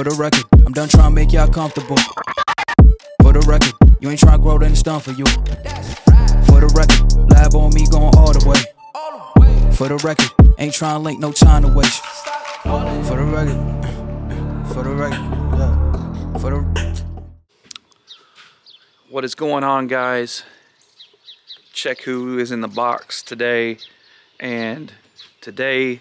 For the record, I'm done trying to make y'all comfortable. For the record, you ain't trying to grow, then it's done for you. For the record, lab on me going all the way. For the record, ain't trying to link, no time to waste. For the record, for the record. For the What is going on, guys? Check who is in the box today. And today,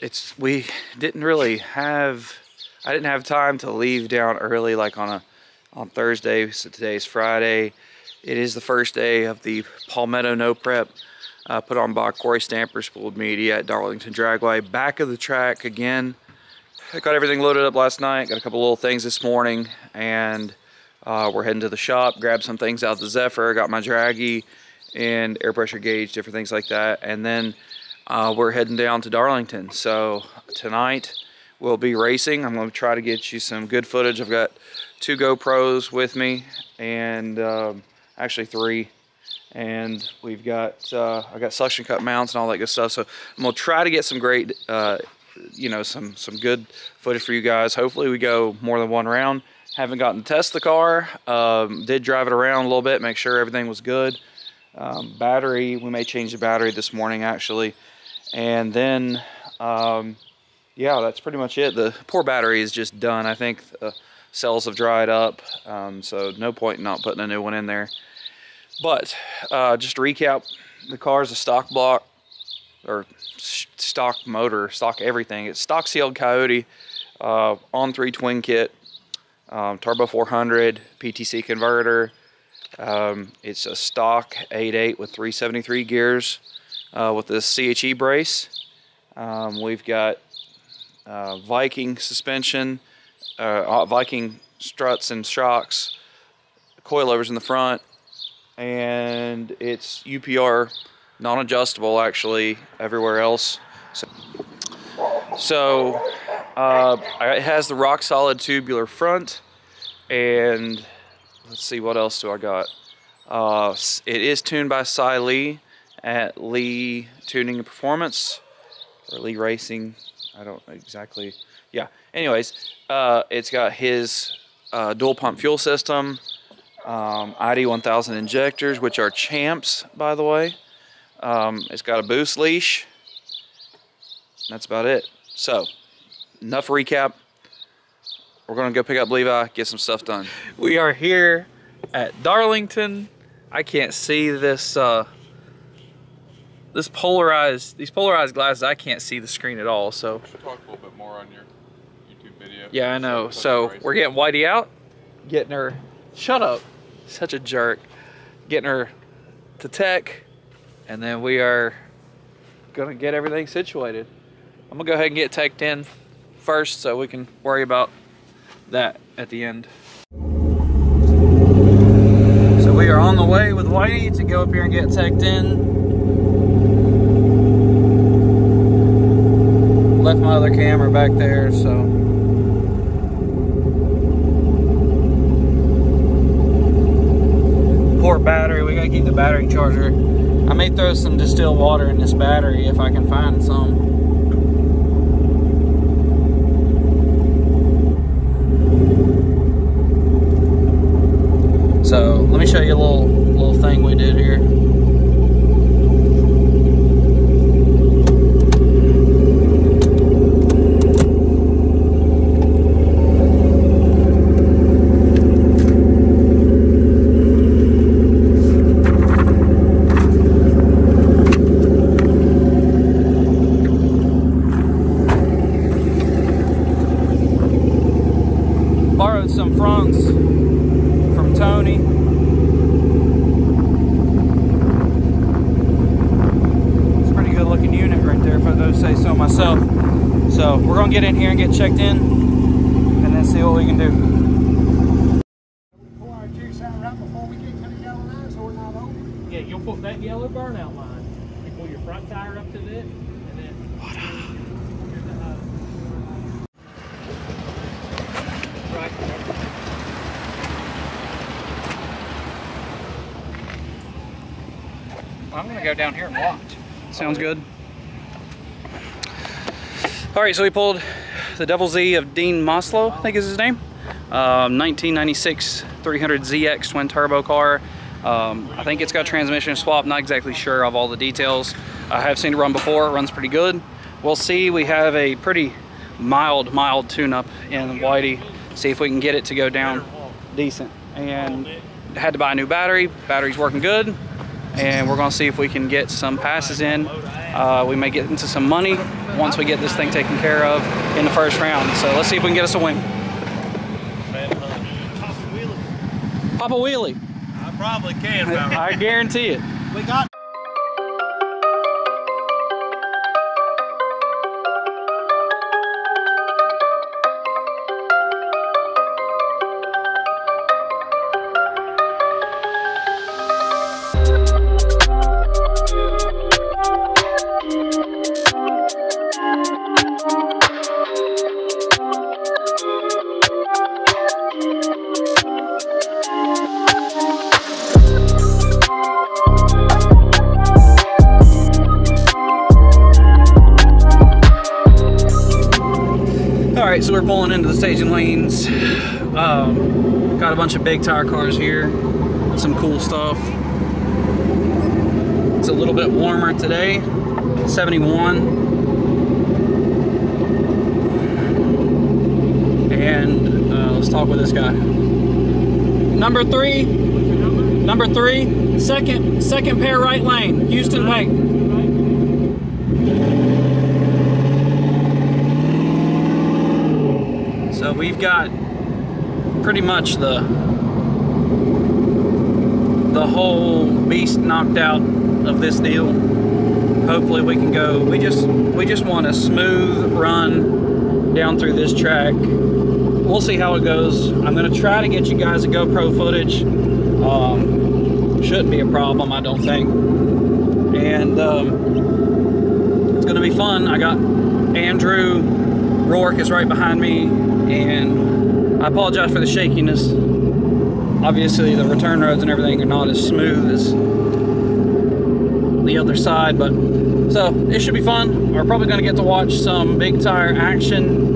it's we didn't really have. I didn't have time to leave down early, like on a on Thursday. So today's Friday. It is the first day of the Palmetto No Prep uh, put on by Corey Stamper Spoold Media at Darlington Dragway. Back of the track again. I got everything loaded up last night. Got a couple little things this morning, and uh, we're heading to the shop. Grabbed some things out of the Zephyr. Got my Dragy and air pressure gauge, different things like that, and then uh, we're heading down to Darlington. So tonight we'll be racing. I'm going to try to get you some good footage. I've got two GoPros with me, and um, actually three and we've got uh, I got suction cup mounts and all that good stuff. So I'm gonna try to get some great, uh, you know, some some good footage for you guys. Hopefully we go more than one round. Haven't gotten to test the car. Um, did drive it around a little bit, make sure everything was good. Um, battery, we may change the battery this morning actually, and then um, yeah, that's pretty much it. The poor battery is just done. I think the cells have dried up, um, so no point in not putting a new one in there. But uh, just to recap, the car is a stock block or stock motor, stock everything. It's stock sealed Coyote uh, On3 twin kit, um, turbo 400, PTC converter. Um, it's a stock 8.8 with 373 gears uh, with the CHE brace. Um, we've got uh, Viking suspension, uh, Viking struts and shocks, coilovers in the front, and it's UPR non-adjustable actually everywhere else. So, so uh, it has the rock solid tubular front and let's see what else do I got. Uh, it is tuned by Cy Lee at Lee Tuning and Performance or Lee Racing. I don't exactly. Yeah. Anyways, uh, it's got his uh, dual pump fuel system, um, ID 1000 injectors, which are champs, by the way. Um, it's got a boost leash. That's about it. So, enough recap. We're going to go pick up Levi, get some stuff done. We are here at Darlington. I can't see this uh, this polarized these polarized glasses. I can't see the screen at all. So talk a little bit more on your YouTube video. Yeah, I know. So we're getting Whittey out, getting her. Shut up. Such a jerk. Getting her to tech, and then we are gonna get everything situated. I'm gonna go ahead and get teched in first so we can worry about that at the end. So we are on the way with Whittey to go up here and get teched in. Left my other camera back there, so poor battery. We gotta keep the battery charger. I may throw some distilled water in this battery if I can find some. So let me show you a little little thing we did here. borrowed some fronts from Tony. It's a pretty good looking unit right there, if I do say so myself. So we're gonna get in here and get checked in, and then see what we can do. Pull our juice out right before we get to the yellow line so we're not over. Yeah, you'll put that yellow burnout line. You pull your front tire up to it, and then. Right. I'm gonna go down here and watch. Sounds good. All right, so we pulled the Devil Z of Dean Moslow, I think is his name. Um, 1996 300ZX twin turbo car. Um, I think it's got transmission swap, not exactly sure of all the details. I have seen it run before, it runs pretty good. We'll see, we have a pretty mild, mild tune-up in Whittey. See if we can get it to go down decent. And had to buy a new battery, battery's working good. And we're gonna see if we can get some passes in. Uh, we may get into some money once we get this thing taken care of in the first round. So let's see if we can get us a win. Pop a wheelie. I probably can, I guarantee it. we got into the staging lanes. Um, got a bunch of big tire cars here. Some cool stuff. It's a little bit warmer today. 71. And uh, let's talk with this guy. Number three. Number three. Second, second pair right lane. Houston Bank. We've got pretty much the the whole beast knocked out of this deal. Hopefully we can go. We just we just want a smooth run down through this track. We'll see how it goes. I'm gonna try to get you guys a GoPro footage. Um, shouldn't be a problem, I don't think. And um, it's gonna be fun. I got Andrew Rourke is right behind me, and I apologize for the shakiness. Obviously, the return roads and everything are not as smooth as the other side, but so it should be fun. We're probably going to get to watch some big tire action.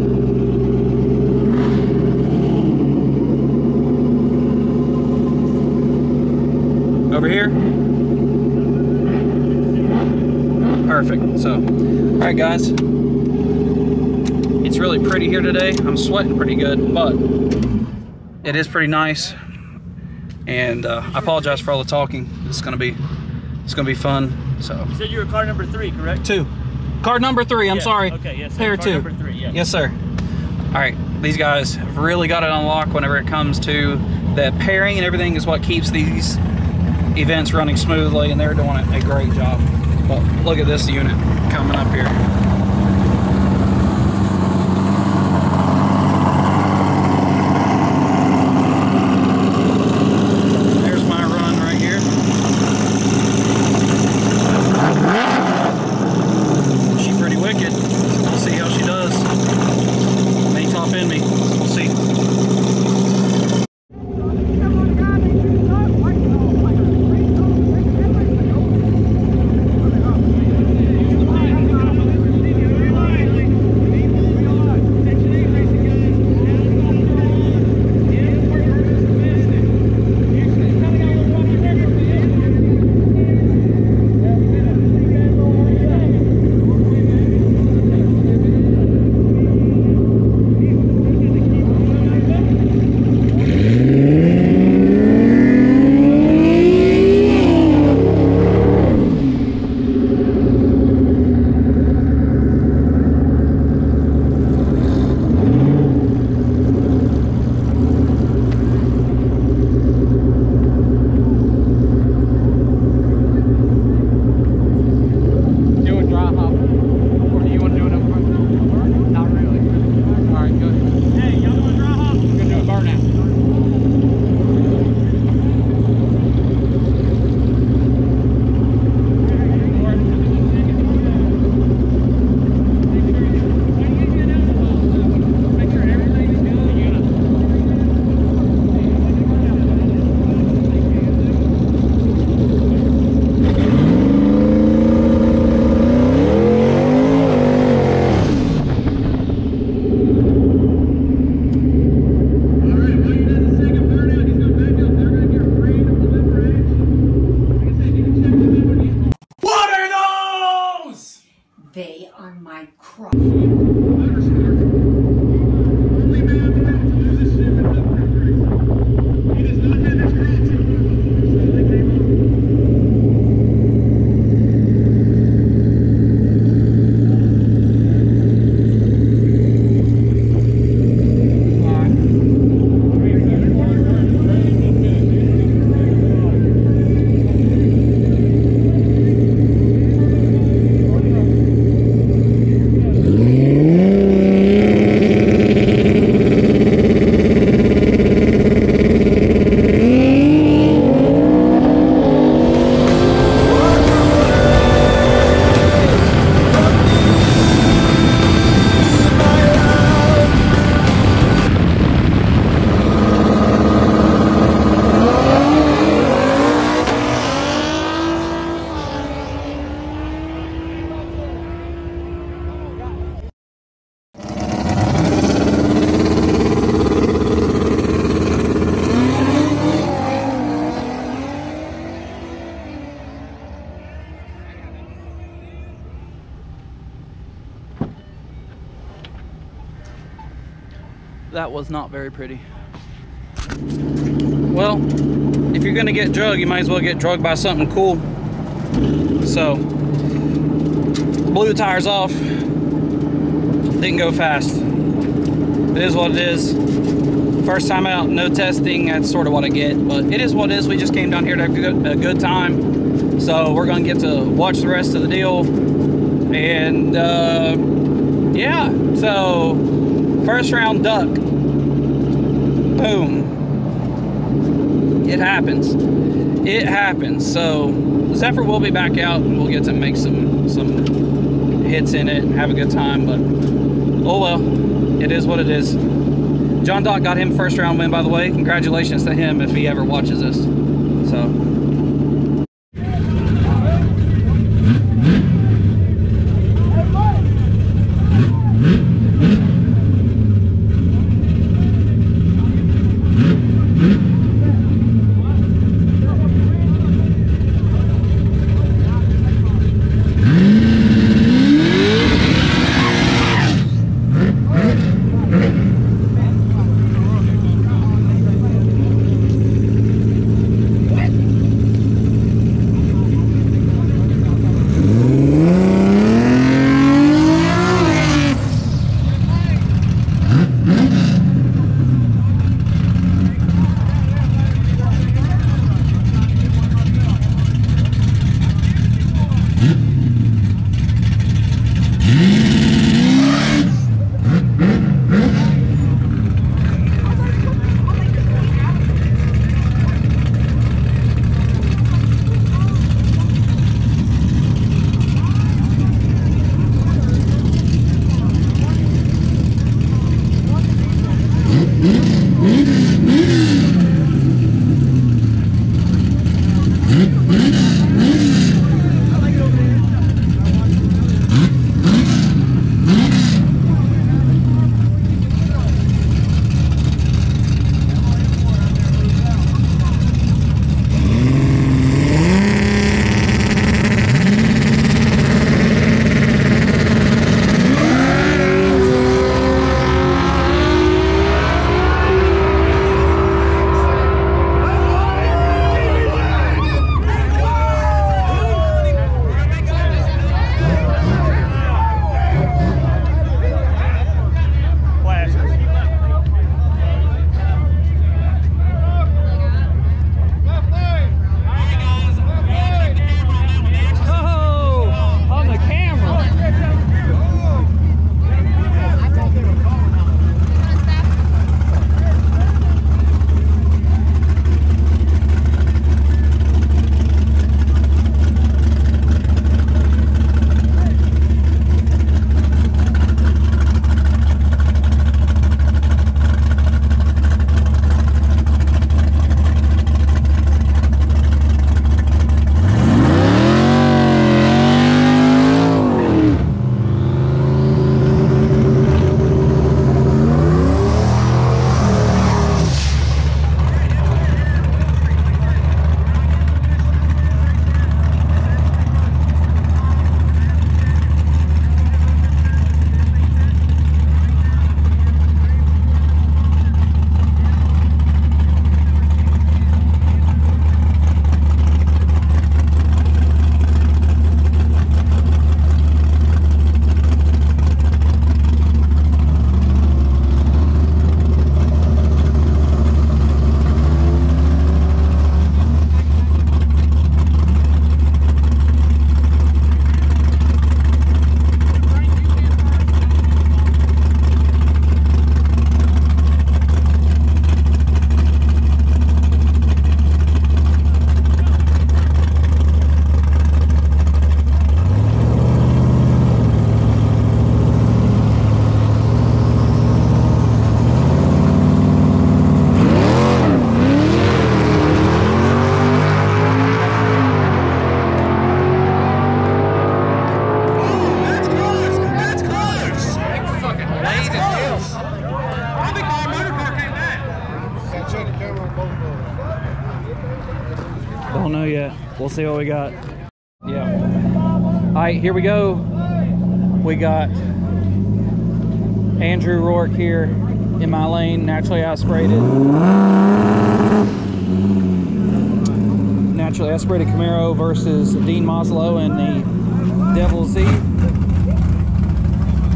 Over here. Perfect. So, all right, guys it's really pretty here today. I'm sweating pretty good, but it is pretty nice. And uh, I apologize for all the talking. It's gonna be, it's gonna be fun. So You said you were car number three, correct? two, card number three. I'm Yeah, sorry. okay, yes. Pair two. number three, yeah. Yes, sir. All right, these guys have really got it unlocked whenever it comes to the pairing and everything is what keeps these events running smoothly, and they're doing a great job. But look at this unit coming up here. Understand. That was not very pretty. Well, if you're gonna get drugged, you might as well get drugged by something cool. So, blew the tires off. Didn't go fast. It is what it is. First time out, no testing. That's sort of what I get, but it is what it is. We just came down here to have a good, time. So we're gonna get to watch the rest of the deal. And uh, yeah, so first round duck. Boom. It happens. It happens. So Zephyr will be back out and we'll get to make some some hits in it and have a good time. But oh well, it is what it is. John Doc got him first round win by the way. Congratulations to him if he ever watches this. So Don't know yet. We'll see what we got. Yeah. All right, here we go. We got Andrew Rourke here in my lane, naturally aspirated. Naturally aspirated Camaro versus Dean Moslow and the Devil Z.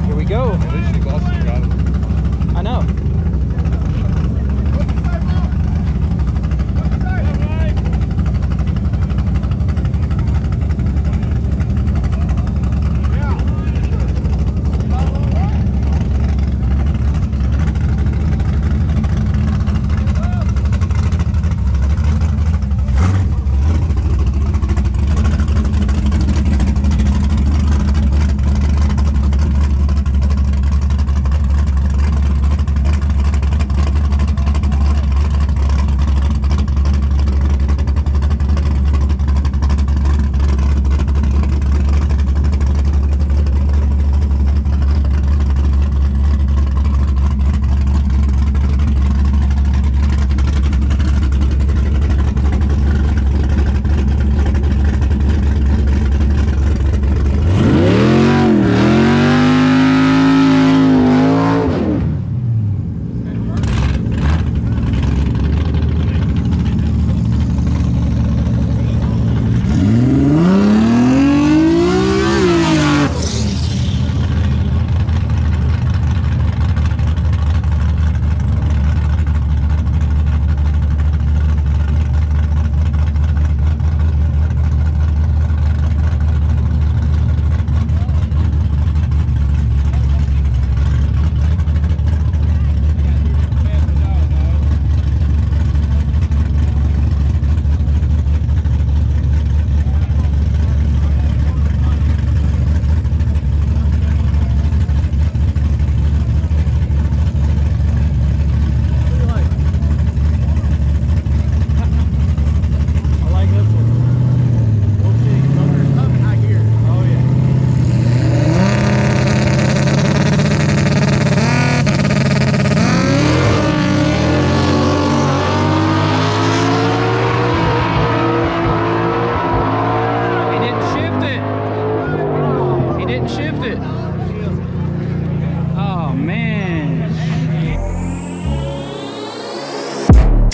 Here we go. At least you lost you got it. I know.